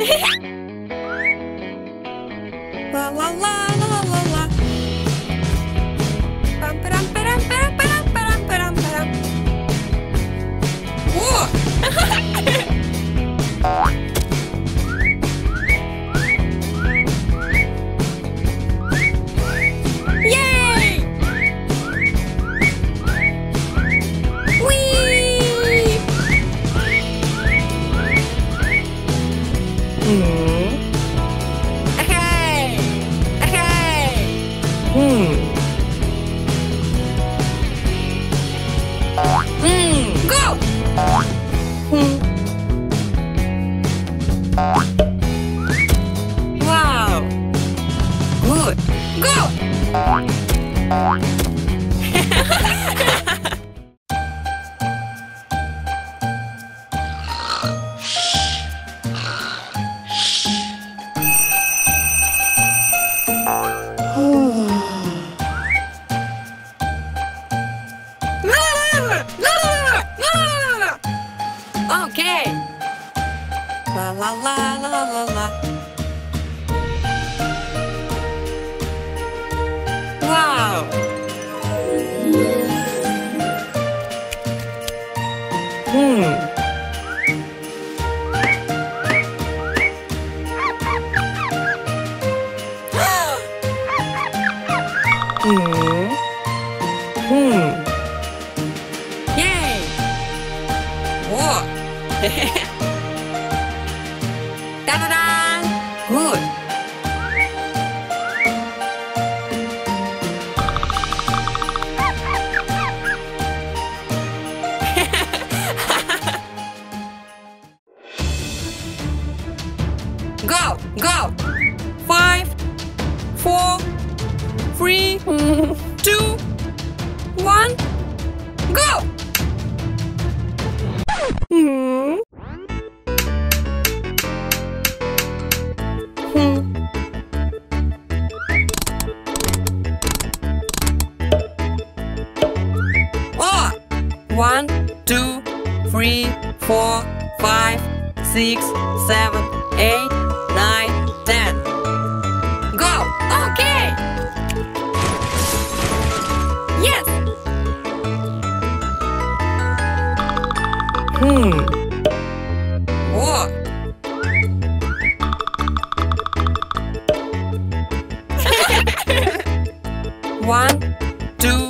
La la la One, two,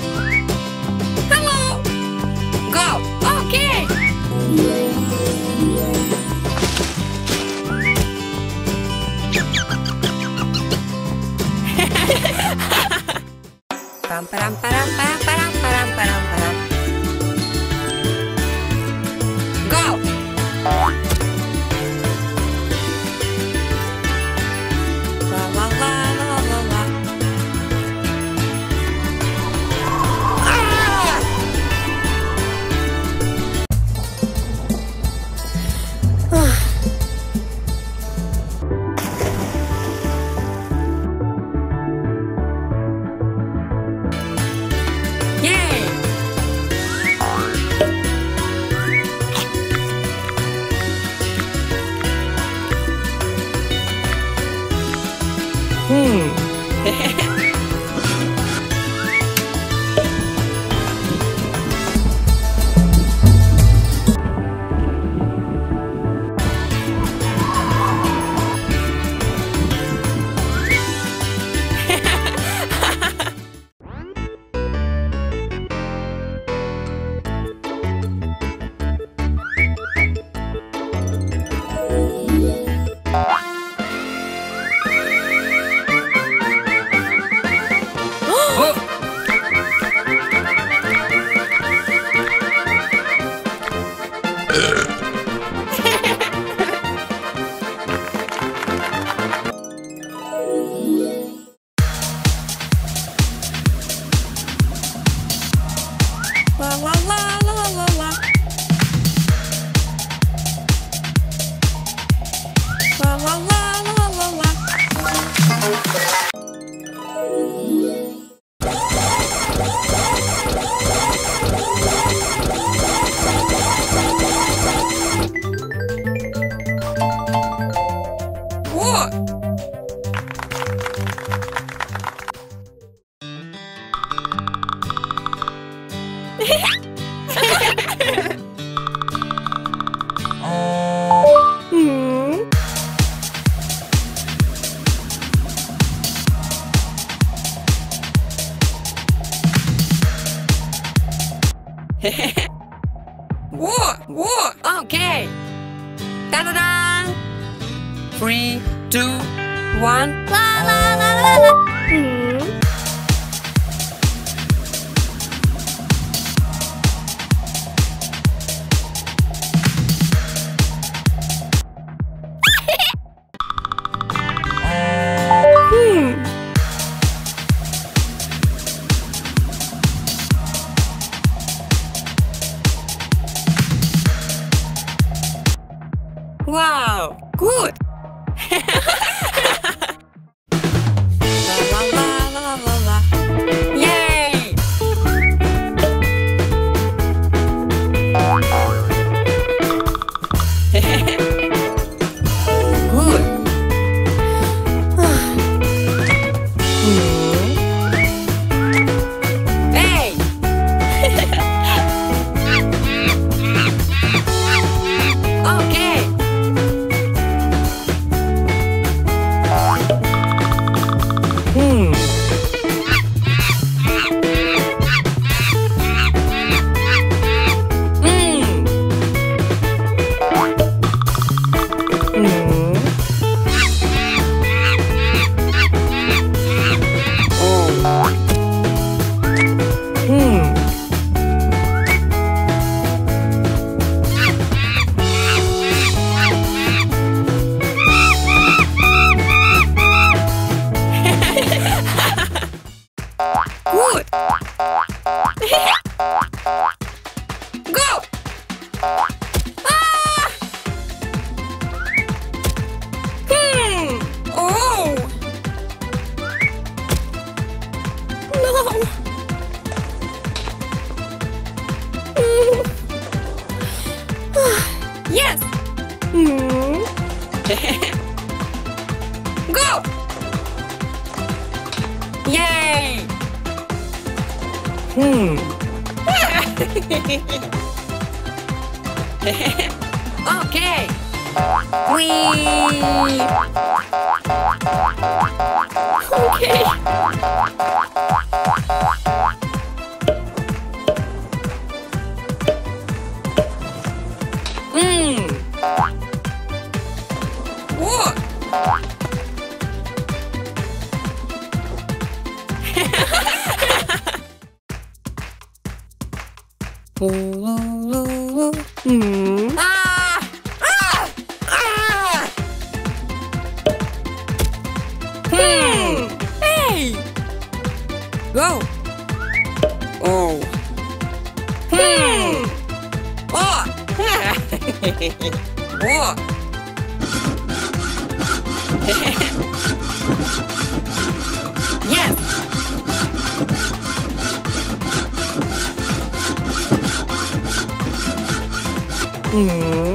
Hmm. la la la la la. Hmm. okay. Whee! Okay. 嗯。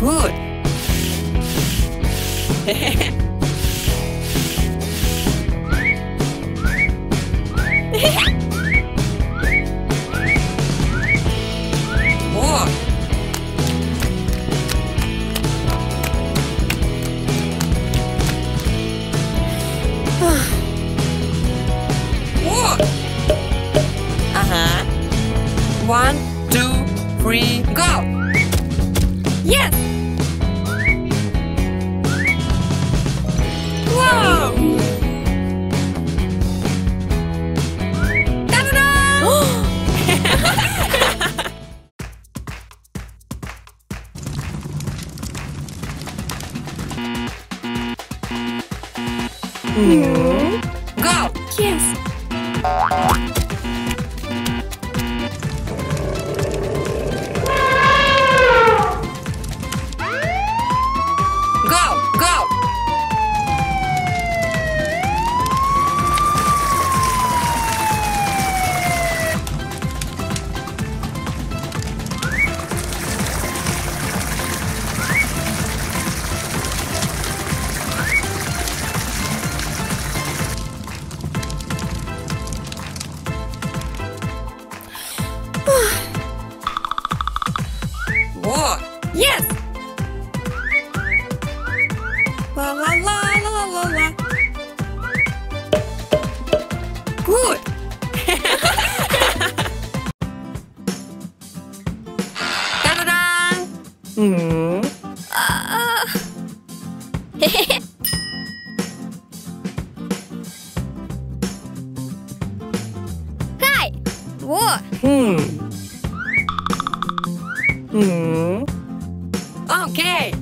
good. Hehehe. war. Hmm. Hmm. Okay.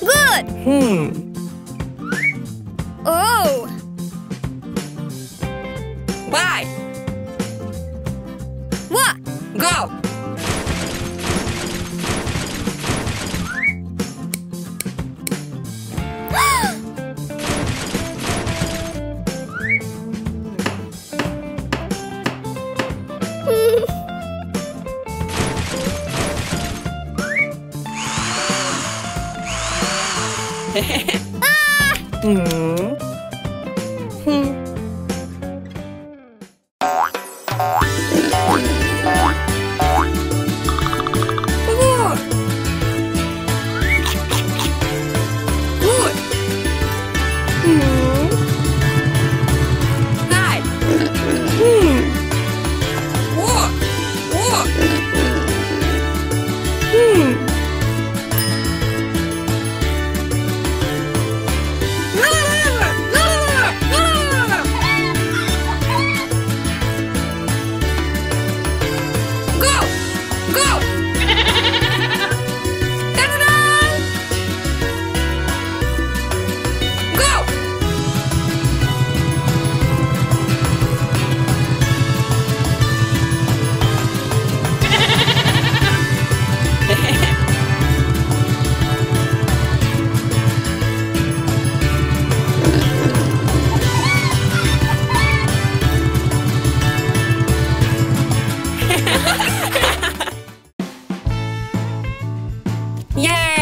Good. Hmm. Yay!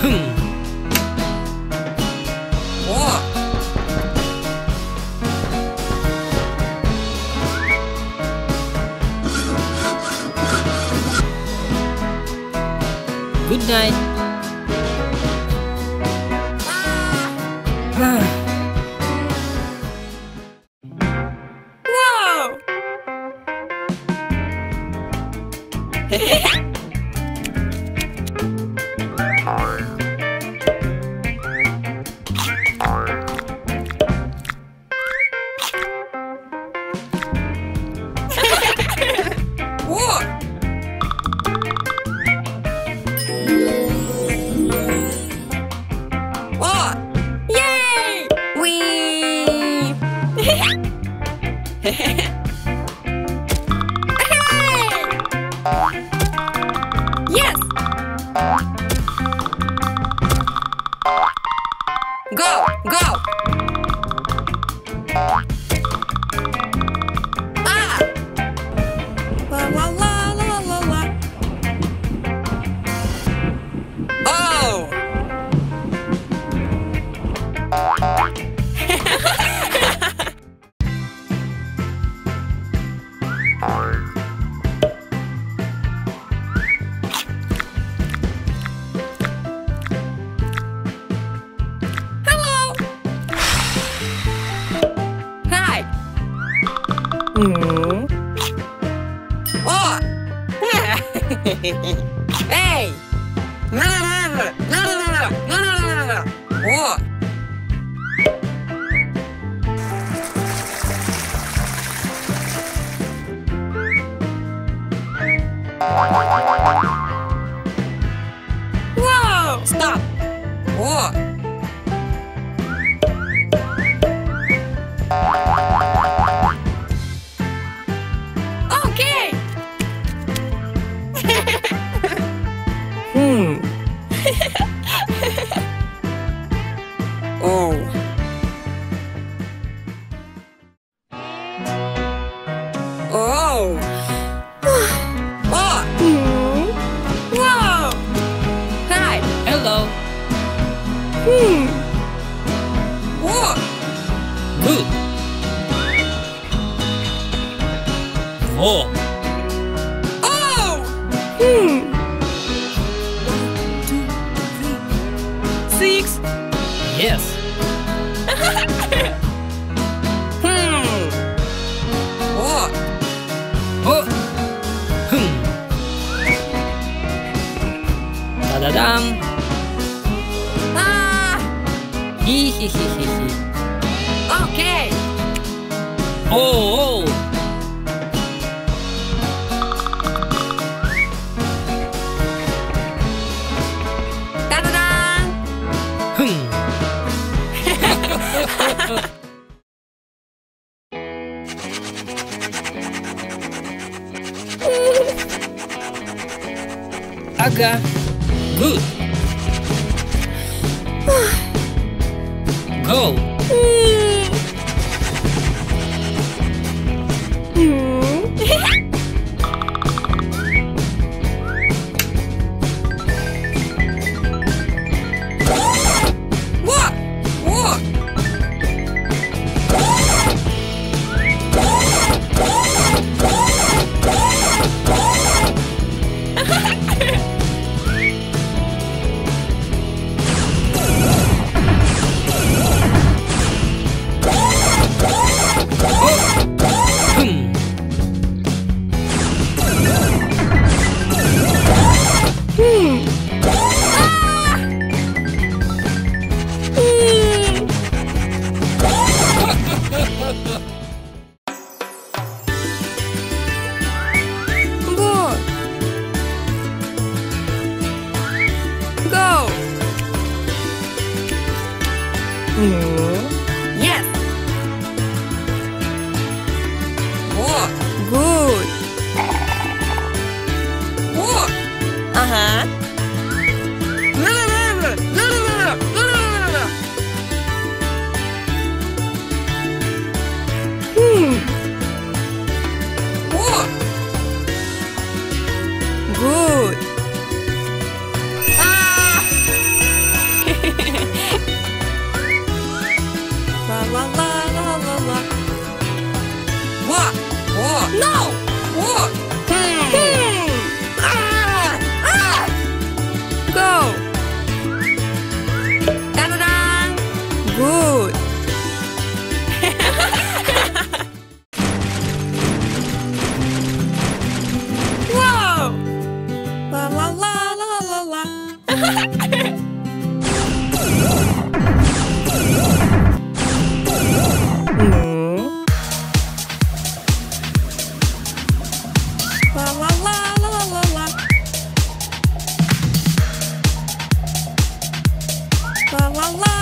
哼。Go! Go! Bye. si si alive.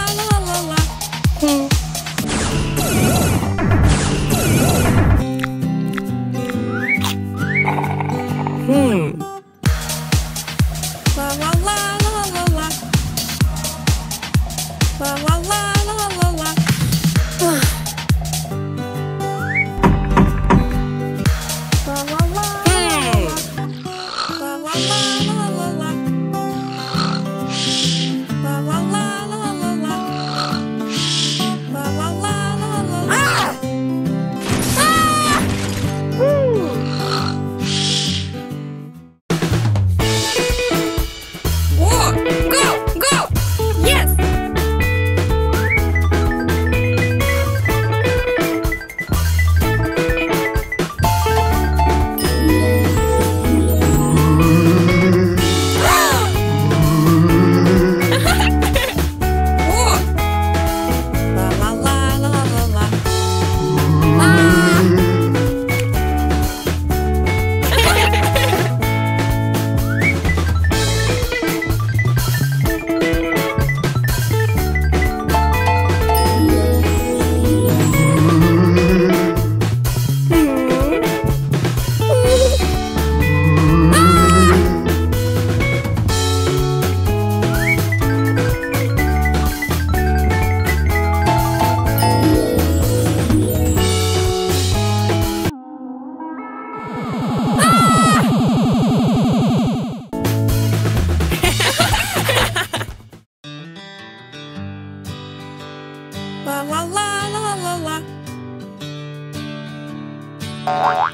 Whoa.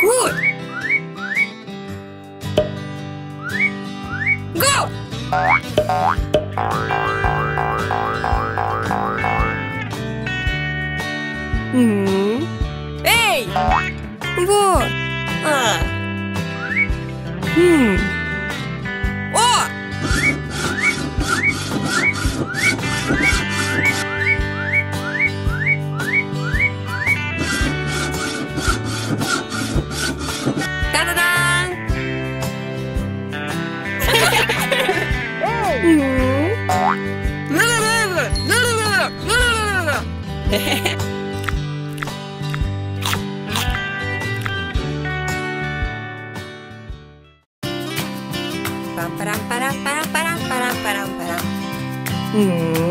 Good. 嗯。